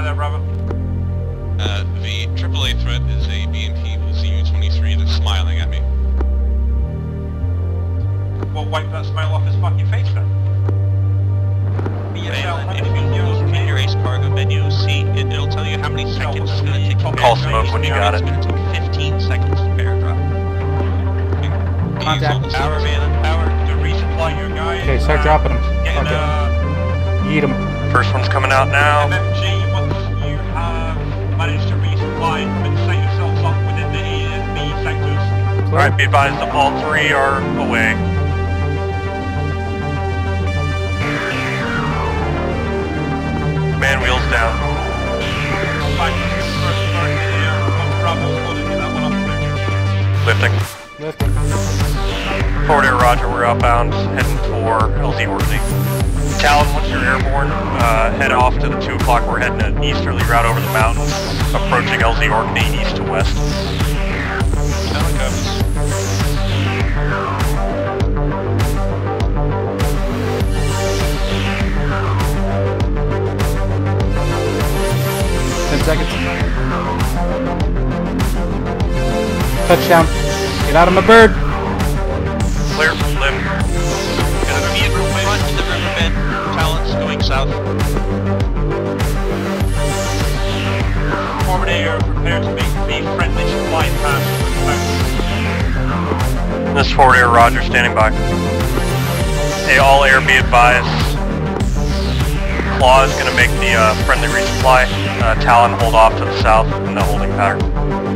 Hi there, brother. Uh, the AAA threat is a BMP with ZU-23 that's smiling at me. Well, wipe that smile off his fucking face then. Be yourself, Valin, if you Be look yourself. in your ace cargo menu, see, it, it'll tell you how many seconds it's going to take to Call smoke when you got It's it. going to take 15 seconds to pair drop. Contact. Power, Valin, power, to resupply your guys. Okay, start uh, dropping them. Getting, Fuck it. uh, Eat them. First one's coming out now. MFG, Alright, be advised that all three are away. Man wheels down. Lifting. six, first target here. One Bravo's holding you that one up. Lifting. Forward air roger, we're outbound, heading for LZ Orkney. Talon, once you're airborne, uh, head off to the 2 o'clock. We're heading an easterly route over the mountains, approaching LZ Orkney east to west. Touchdown. Get out of my bird. Clear, limb. Gonna be in front in the riverbed. Talons going south. Forward air, prepare to make the friendly supply pass. This is forward air roger, standing by. Hey, all air be advised. Claw is going to make the uh, friendly resupply. Uh, Talon hold off to the south in the holding pattern.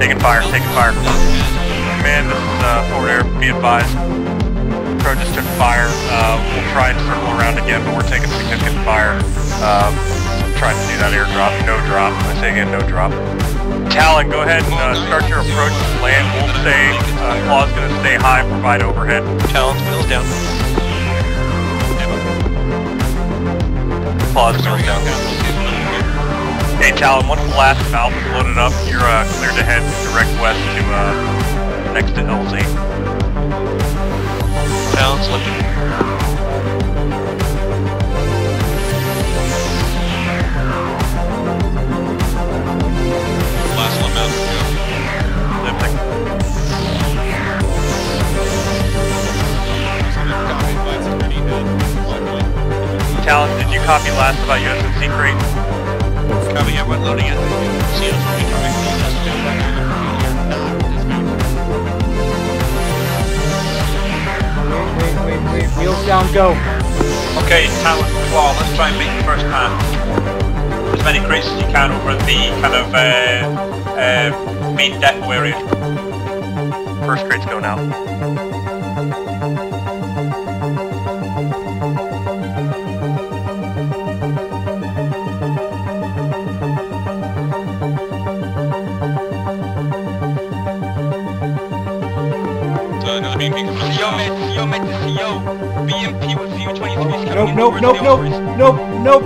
Taking fire, taking fire. Command, this is uh, forward air, be advised. Crow just took fire. Uh, we'll try and circle around again, but we're taking significant fire. Um, trying to do that airdrop, no drop. I say again, no drop. Talon, go ahead and uh, start your approach to land. We'll stay, uh, Claw's gonna stay high, provide overhead. Talons wheels down. Claw's wheels down. Hey Talon, once the last valve is loaded up, you're uh, cleared to head direct west to uh, next to LZ. Talons lifting. Last one out. Lifting. Copy, flight security head. Flight point. Talon, did you copy last about USMC crate? Yeah, we're loading it. See us coming Wait, wait, wait, wait. Wheels down, go. Okay, Talon Claw, let's try and make the first pass. As many crates as you can over the kind of uh, uh, main depot area. First crate's going out. CO south. mate, CO mate to CO. BMP with ZU-23 is coming Nope, in nope, nope, nope, office. nope, nope.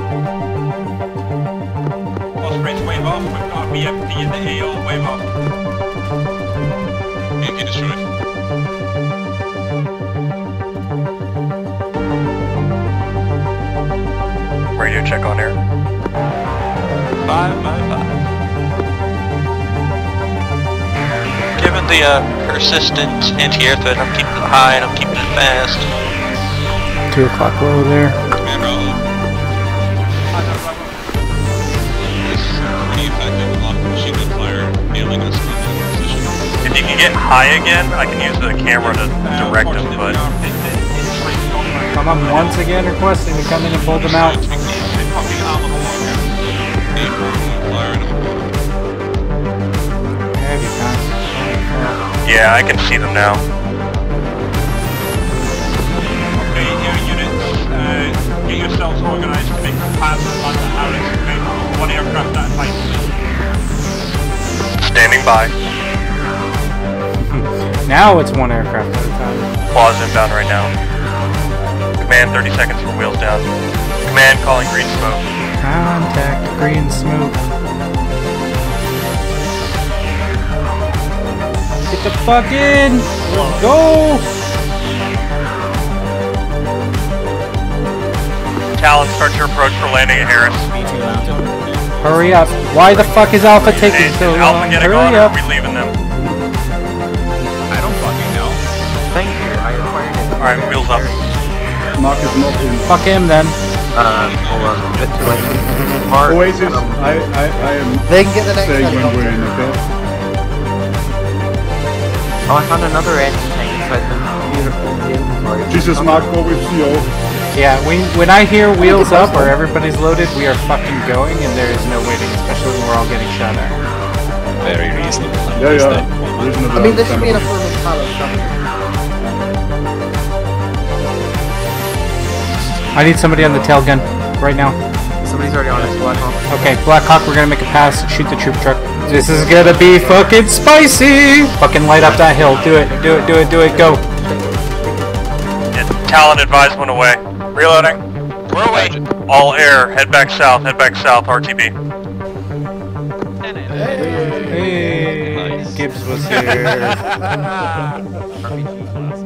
Ospreys wave off, got BMP in the AO wave off. BMP destroyed. The uh, persistent anti-air threat, I'm keeping it high and I'm keeping it fast. Two o'clock low there. Command Bravo. Pretty effective. A lot machine gun fire nailing us from that position. If you can get high again, I can use the camera to direct them, but Come on once again requesting to come in and pull them out. Yeah, I can see them now. Okay, air units, uh, get yourselves organised to make the pass on the Harris, okay? One aircraft at a time. Standing by. Now it's one aircraft at a time. Claws inbound right now. Command 30 seconds for wheels down. Command calling green smoke. Contact green smoke. Get the fuck in! Go! Talon, start your approach for landing at Harris. Hurry up. Why the fuck is Alpha taking Is, is so Alpha long? getting Hurry on or up. are we leaving them? I don't fucking know. Thank you. I acquired it. Alright, wheels up. Marcus not in. Fuck him then. Um, hold on. A bit too late. Mark, Oasis, um, I, I, I am They can get the next saying when we're in, okay? Oh, I found another anti-tank inside the beautiful inventory. Jesus, Mark, go with CO. Yeah, we, when I hear wheels up or everybody's loaded, we are fucking going and there is no waiting, especially when we're all getting shot at. Very reasonable. Yeah, yeah. Reasonable. I mean, this should be an understandable. affirmative pilot. I need somebody on the tail gun right now. Somebody's already on it, Black Hawk. Okay, Blackhawk, we're gonna make a pass. Shoot the troop truck. This is gonna be fucking spicy! Fucking light up that hill. Do it, do it, do it, do it, go. Yeah, Talon advised one away. Reloading. We're away. All air, head back south, head back south, RTB. Hey, Gibbs was here.